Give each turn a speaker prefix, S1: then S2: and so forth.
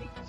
S1: Bye.